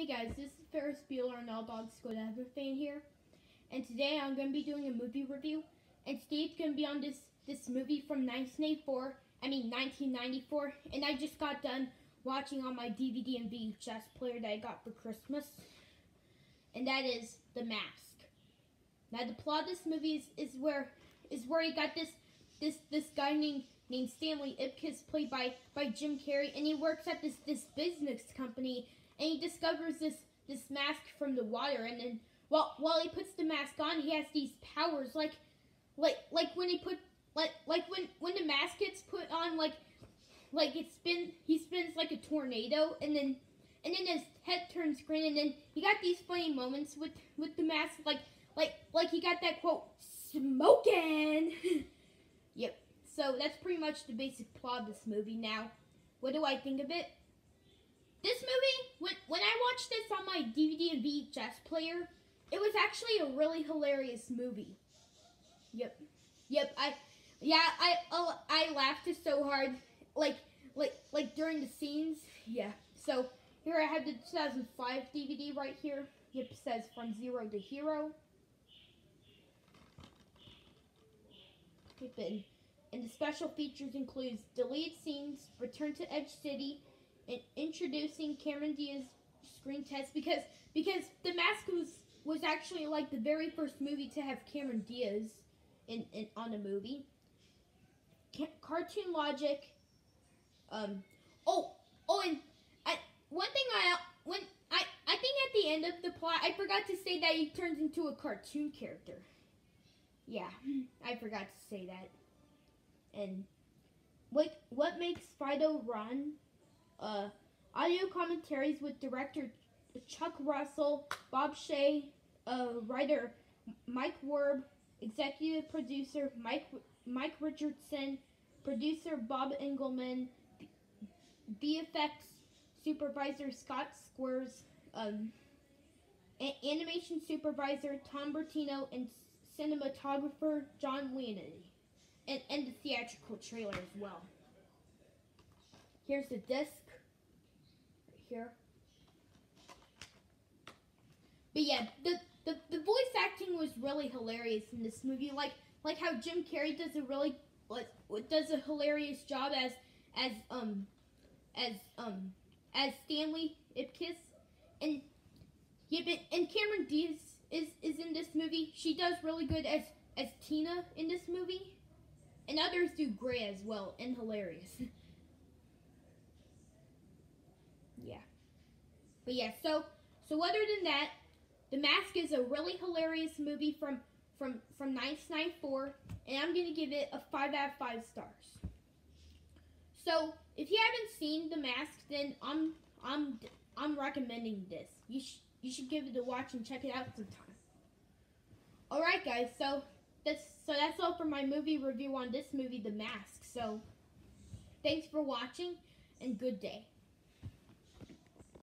Hey guys, this is Ferris Bueller and All Dogs Go to Heaven fan here, and today I'm going to be doing a movie review, and Steve's going to be on this this movie from 1984, I mean 1994, and I just got done watching on my DVD and VHS player that I got for Christmas, and that is The Mask. Now the plot of this movie is, is where is where you got this this this guy named named Stanley Ipkiss, played by by Jim Carrey, and he works at this this business company and he discovers this this mask from the water and then while while he puts the mask on he has these powers like like like when he put like like when when the mask gets put on like like it spins he spins like a tornado and then and then his head turns green and then he got these funny moments with with the mask like like like he got that quote smoking yep. So that's pretty much the basic plot of this movie. Now what do i think of it this movie, when, when I watched this on my DVD and VHS player, it was actually a really hilarious movie. Yep. Yep, I, yeah, I, oh, I laughed so hard, like, like, like during the scenes. Yeah. So, here I have the 2005 DVD right here. Yep, says From Zero to Hero. Yep, and, and the special features includes deleted scenes, Return to Edge City, introducing Cameron Diaz screen test because because The Mask was was actually like the very first movie to have Cameron Diaz in, in on a movie. Ca cartoon Logic. Um. Oh. Oh, and I, one thing I when I I think at the end of the plot I forgot to say that he turns into a cartoon character. Yeah, I forgot to say that. And what what makes Fido run uh, audio commentaries with director Chuck Russell, Bob Shaye, uh, writer Mike Werb, executive producer Mike Mike Richardson, producer Bob Engelman, VFX supervisor Scott Squires, um, animation supervisor Tom Bertino, and cinematographer John Leonetti, and, and the theatrical trailer as well. Here's the disc here. But yeah, the, the, the voice acting was really hilarious in this movie. Like like how Jim Carrey does a really does a hilarious job as as um as um as Stanley Ipkiss and yeah, but, and Cameron Diaz is is in this movie. She does really good as as Tina in this movie, and others do great as well and hilarious. But yeah, so so other than that, The Mask is a really hilarious movie from from from 1994, and I'm gonna give it a five out of five stars. So if you haven't seen The Mask, then I'm I'm I'm recommending this. You should you should give it a watch and check it out sometime. All right, guys. So that's so that's all for my movie review on this movie, The Mask. So thanks for watching, and good day.